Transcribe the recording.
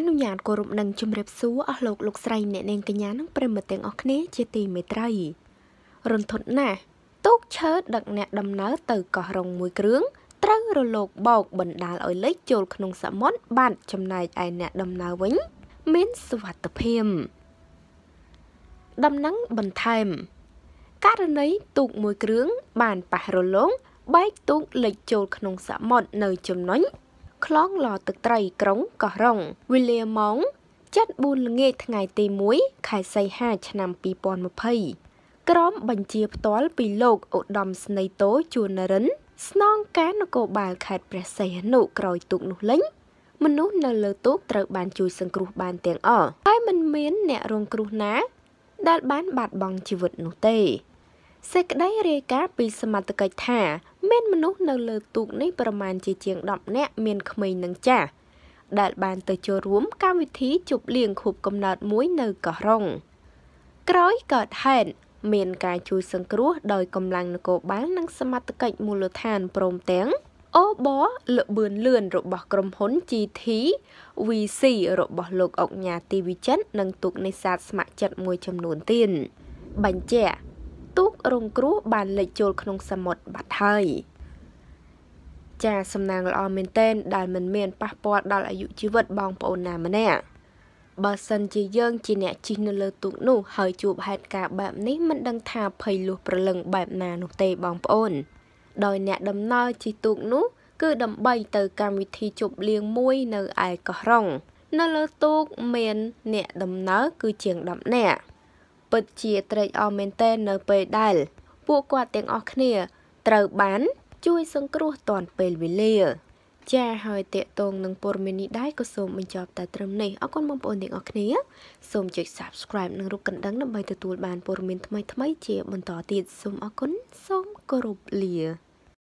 អនុញ្ញាតគោរពនឹងជម្រាបសួរអស់លោកលោកស្រីអ្នកនាងកញ្ញានិងប្រិមត្តទាំងអស់គ្នាជាទីមេត្រីរន្ធត់ណាស់ទូកឈើដឹកអ្នកដំណើរទៅកោះរងមួយគ្រឿងត្រូវរលកបោកបណ្ដាលឲ្យលិចចូលក្នុងសមុទ្របាត់ចំណែកឯអ្នកដំណើរវិញ មានសុវត្ថិភាពដំណឹងបន្ថែមករណីទូកមួយគ្រឿងបានប៉ះរលងបែកទូកលិចចូលក្នុងសមុទ្រនៅចំណុច ខ្លងឡទឹកត្រីក្រុងកោះរងវេលាម៉ោង7:04ល្ងាចថ្ងៃទី1ខែសីហាឆ្នាំ2020ក្រមបញ្ជាផ្ទាល់ពីលោកឧត្តមស្នេហ៍តូជួននរិន ស្នងការនគរបាលខេត្តព្រះសីហនុក្រោយទូកនោះលេងមនុស្សនៅលើទូកត្រូវបានជួយសង្គ្រោះបានទាំងអស់ហើយមិនមានអ្នករងគ្រោះណា ដែលបានបាត់បង់ជីវិតនោះទេ សេចក្តីរាយការណ៍ពីសមត្ថកិច្ចថាមានមនុស្សនៅលើទូកនេះប្រមាណជាជាង10នាក់មានក្មេងនិងចាស់ដែលបានទៅចូលរួមកម្មវិធីជប់លៀងខួបកំណើតមួយនៅកោះរ៉ុងក្រោយកើតហេតុមានការជួយសង្គ្រោះដោយកម្លាំងនគរបាលនិងសមត្ថកិច្ចមូលដ្ឋានព្រមទាំងអូបលបឿនលឿនរបស់ក្រុមហ៊ុន GT VC របស់លោកអុកញ៉ាទីវិចិត្រនិងទូកនេសាទស្ម័គ្រចិត្តមួយចំនួនទៀតបញ្ជាក់ ទូករងគ្រោះបានលិចចូលក្នុងសមុទ្របាត់ហើយចាសំណាងល្អមែនទែនដែលមិនមានប៉ះពាល់ដល់អាយុជីវិតបងប្អូនណាម្នាក់បើសិនជាយើងជាអ្នកជិះនៅលើទូកនោះហើយជួបហេតុការណ៍បែបនេះមិនដឹងថាភ័យលួសប្រលឹងបែបណានោះទេបងប្អូន ដោយអ្នកដំណើរជិះទូកនោះ គឺដើម្បីទៅកម្មវិធីជប់លៀងមួយនៅឯកោះរ៉ុងនៅលើទូកមានអ្នកដំណើរគឺជាង10នាក់ ពិតជាត្រេកអរមែនទែននៅពេលដែល ពួកគាត់ទាំងអស់គ្នា ត្រូវបាន ជួយសង្គ្រោះទាន់ពេលវេលា ចាហើយតេតងនឹងព័ត៌មាននេះដែរក៏សូមបញ្ចប់តែត្រឹមនេះអរគុណបងប្អូនទាំងអស់គ្នាសូមចុច Subscribe និងរូបកណ្ដឹងដើម្បីទទួលបានព័ត៌មានថ្មីៗជាបន្តទៀតសូមអរគុណសូមគោរពលា